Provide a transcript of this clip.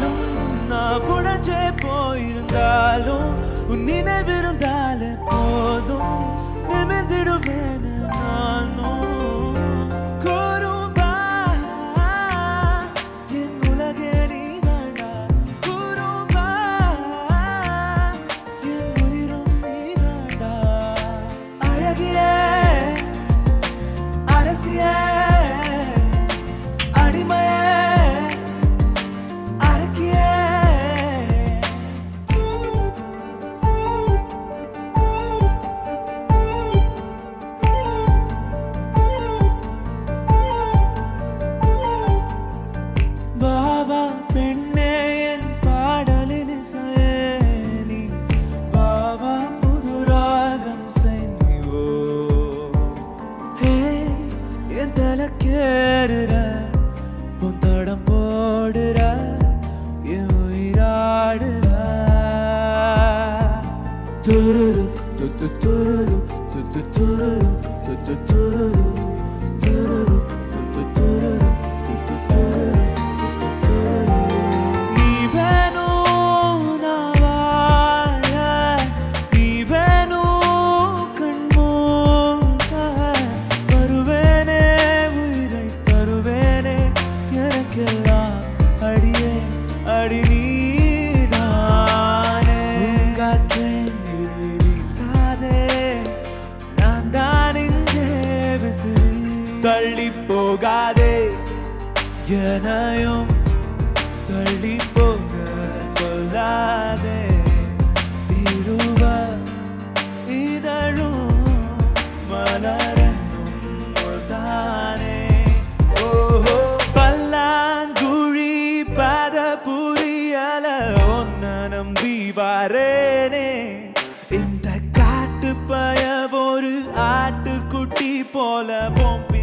இருந்தாலும் நான் புடஞ்சே போயிருந்தாலும் உன் நினைவிருந்தாலே போதும். நிமிர்ந்திடுவேன் நானும். குறும்பா என் உலகே நீதாண்டா குறும்பா என் உயிரும் நீதாண்டா அடிமையே என் தலை கேடுற உன் தடம் போடுற என் உயிராடுற துருரு துத்து துருரு துத்து துருரு துத்து துருரு. எனக்கெல்லாம் அடியே அடி நீதானே காற்றே வீசாதே நான் தான் இங்கே விசிறி தள்ளி போகாதே எனையும் புரியல ஒன்ன நம்பி வரேனே. இந்த காட்டு பய ஒரு ஆட்டுக்குட்டி போல பொம்பி